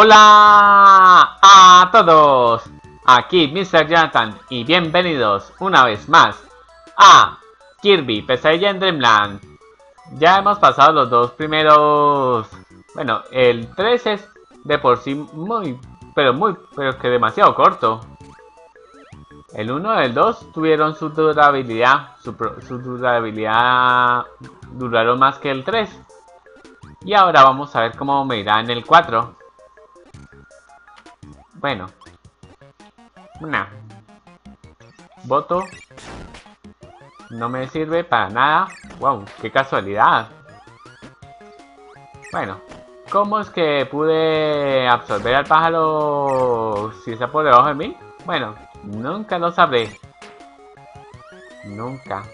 Hola a todos, aquí Mr. Jonathan y bienvenidos una vez más a Kirby Pesadilla en Dreamland. Ya hemos pasado los dos primeros, bueno, el 3 es de por sí muy, pero muy, pero que demasiado corto. El 1 y el 2 tuvieron su durabilidad, su, su durabilidad duraron más que el 3. Y ahora vamos a ver cómo me irá en el 4. Bueno. Una. Voto. No me sirve para nada. Wow, qué casualidad. Bueno. ¿Cómo es que pude absorber al pájaro si está por debajo de mí? Bueno, nunca lo sabré. Nunca.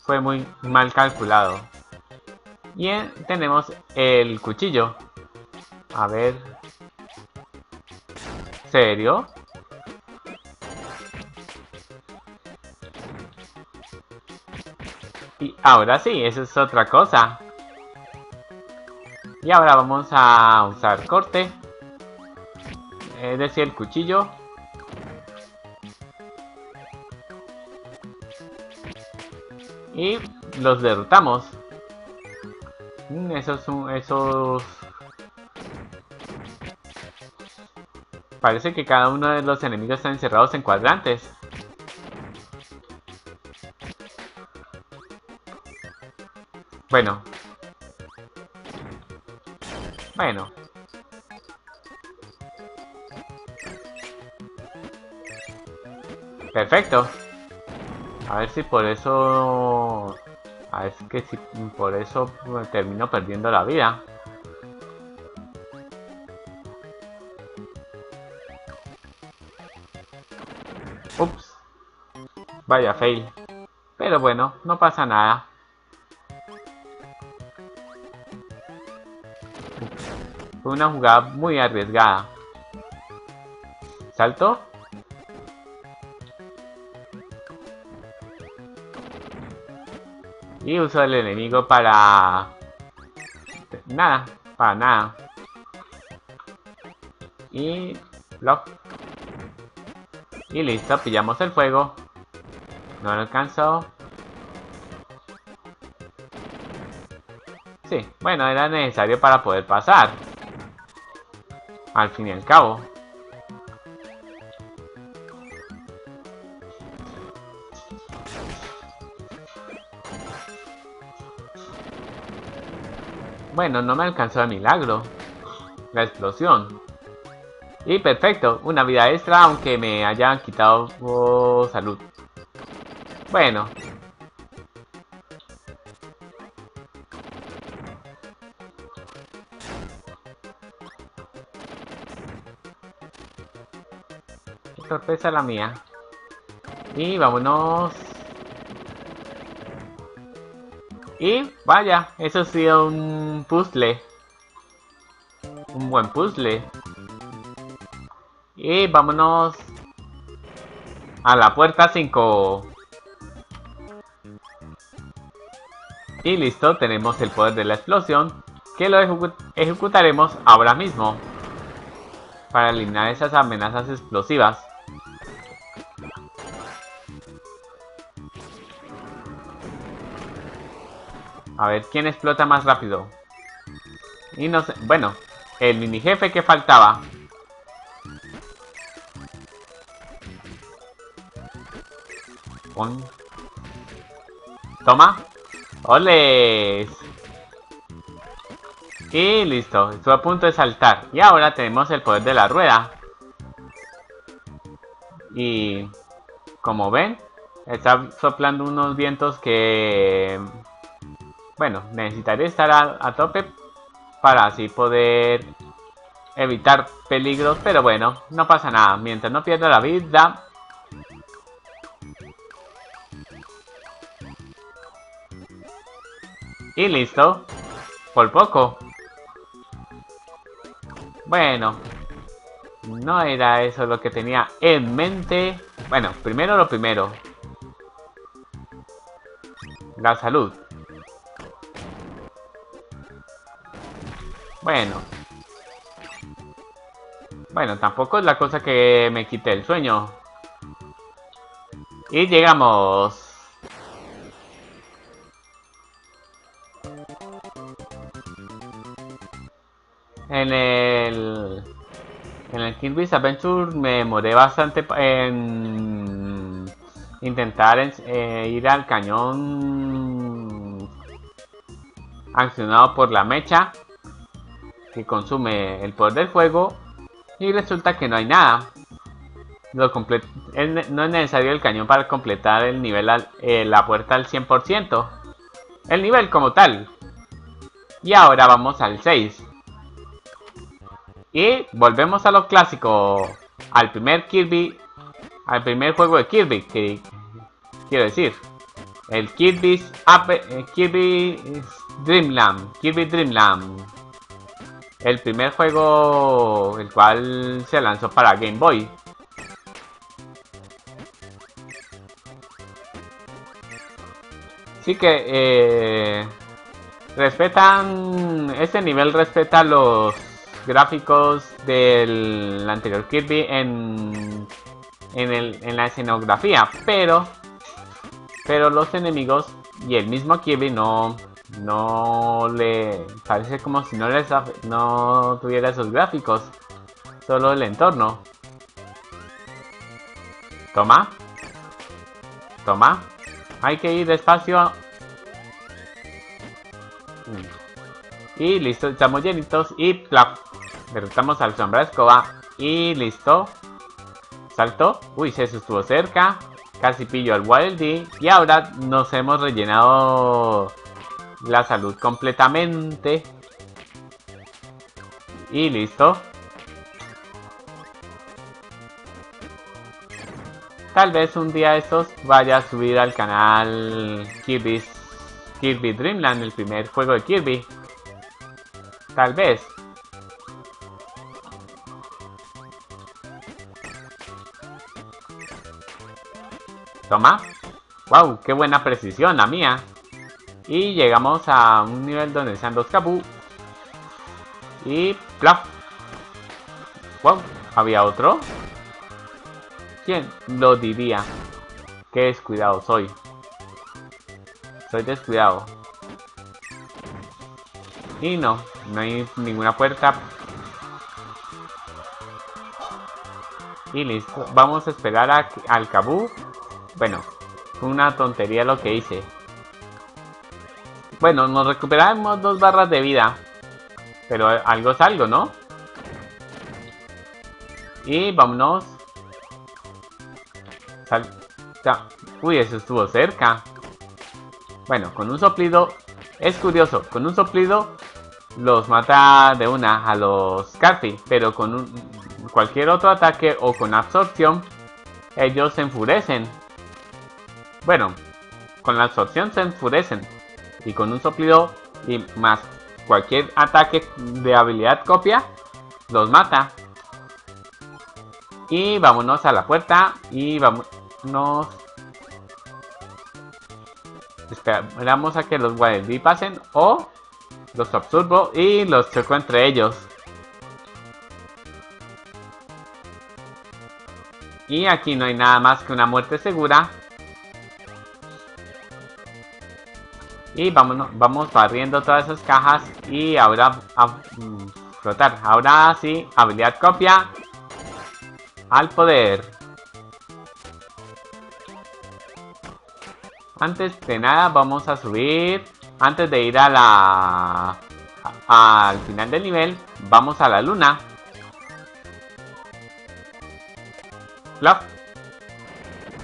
Fue muy mal calculado. Y tenemos el cuchillo. A ver. ¿Serio? Y ahora sí, eso es otra cosa. Y ahora vamos a usar corte. Es decir, el cuchillo. Y los derrotamos. Mm, esos esos... Parece que cada uno de los enemigos están encerrados en cuadrantes. Bueno. Bueno. Perfecto. A ver si por eso... A ver que si por eso termino perdiendo la vida. Ups. Vaya fail. Pero bueno, no pasa nada. Fue una jugada muy arriesgada. Salto. Y uso el enemigo para... Nada, para nada. Y... Lock. Y listo, pillamos el fuego. No lo alcanzó. Sí, bueno, era necesario para poder pasar. Al fin y al cabo. Bueno, no me alcanzó el milagro. La explosión. Y perfecto, una vida extra aunque me hayan quitado oh, salud. Bueno. Qué sorpresa la mía. Y vámonos Y vaya, eso ha sido un puzzle. Un buen puzzle. Y vámonos a la puerta 5. Y listo, tenemos el poder de la explosión, que lo ejecutaremos ahora mismo. Para eliminar esas amenazas explosivas. A ver, ¿quién explota más rápido? Y no sé... Bueno, el mini jefe que faltaba. Toma. ¡Oles! Y listo, estoy a punto de saltar. Y ahora tenemos el poder de la rueda. Y como ven, está soplando unos vientos que bueno, necesitaré estar a, tope para así poder evitar peligros, pero bueno, no pasa nada. Mientras no pierda la vida... Y listo. Por poco. Bueno. No era eso lo que tenía en mente. Bueno, primero lo primero. La salud. Bueno. Bueno, tampoco es la cosa que me quite el sueño. Y llegamos. En el... En el Kirby's Adventure me demoré bastante en intentar eh, ir al cañón accionado por la mecha que consume el poder del fuego y resulta que no hay nada. no es necesario el cañón para completar el nivel eh, la puerta al 100%. El nivel como tal. Y ahora vamos al 6. Y volvemos a lo clásico. Al primer Kirby. Al primer juego de Kirby. Que quiero decir. El Kirby's eh, Kirby Dreamland. Kirby Dreamland. El primer juego. El cual se lanzó para Game Boy. Sí que eh, respetan. Este nivel respeta los gráficos del anterior Kirby en, en, la escenografía, pero, pero los enemigos y el mismo Kirby no, no le parece como si no, les, no tuviera esos gráficos, solo el entorno. Toma, toma, hay que ir despacio. Y listo, estamos llenitos y plap. Derrotamos al sombra escoba. Y listo. Salto. Uy, eso estuvo cerca. Casi pillo al Wildy. Y ahora nos hemos rellenado la salud completamente. Y listo. Tal vez un día estos vaya a subir al canal Kirby's Kirby Dreamland, el primer juego de Kirby. Tal vez. Toma. Wow, qué buena precisión la mía. Y llegamos a un nivel donde sean dos Kabu. Y plaf. Wow, había otro. ¿Quién lo diría? Qué descuidado soy. Soy descuidado. Y no, no hay ninguna puerta. Y listo. Vamos a esperar al Kabu bueno, fue una tontería lo que hice. Bueno, nos recuperamos dos barras de vida. Pero algo es algo, ¿no? Y vámonos. Uy, eso estuvo cerca. Bueno, con un soplido... Es curioso, con un soplido los mata de una a los Scarfy. Pero con un... cualquier otro ataque o con absorción, ellos se enfurecen. Bueno, con la absorción se enfurecen y con un soplido y más cualquier ataque de habilidad copia los mata. Y vámonos a la puerta y vámonos. Esperamos a que los Wild pasen o los absorbo y los choco entre ellos. Y aquí no hay nada más que una muerte segura Y vámonos, vamos barriendo todas esas cajas y ahora a, mm, flotar. Ahora sí, habilidad copia al poder. Antes de nada vamos a subir, antes de ir a la al final del nivel, vamos a la luna.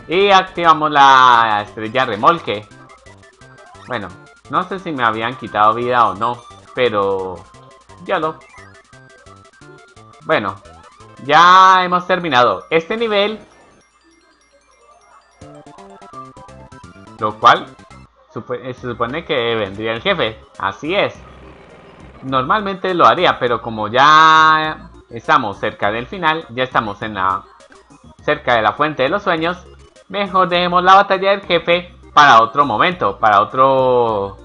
Y activamos la estrella remolque. Bueno, no sé si me habían quitado vida o no, pero ya lo. Bueno, ya hemos terminado este nivel. Lo cual se supone que vendría el jefe. Así es. Normalmente lo haría, pero como ya estamos cerca del final, ya estamos en la cerca de la fuente de los sueños, mejor dejemos la batalla del jefe para otro momento, para otro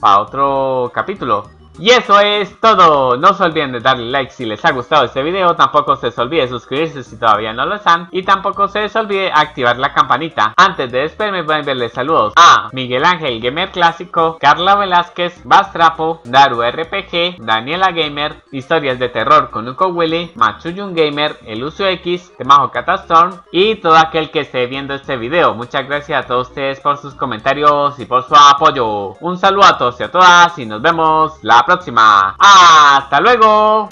para otro capítulo. Y eso es todo. No se olviden de darle like si les ha gustado este video. Tampoco se les olvide suscribirse si todavía no lo están. Y tampoco se les olvide activar la campanita. Antes de despedirme voy a enviarles saludos a Miguel Ángel Gamer Clásico, Carla Velázquez, Bastrapo, Daru RPG, Daniela Gamer, Historias de Terror con Uko Willy, Machuyun Gamer, El Uso X, Temajo Catastorm y todo aquel que esté viendo este video. Muchas gracias a todos ustedes por sus comentarios y por su apoyo. Un saludo a todos y a todas y nos vemos la próxima. ¡Hasta luego!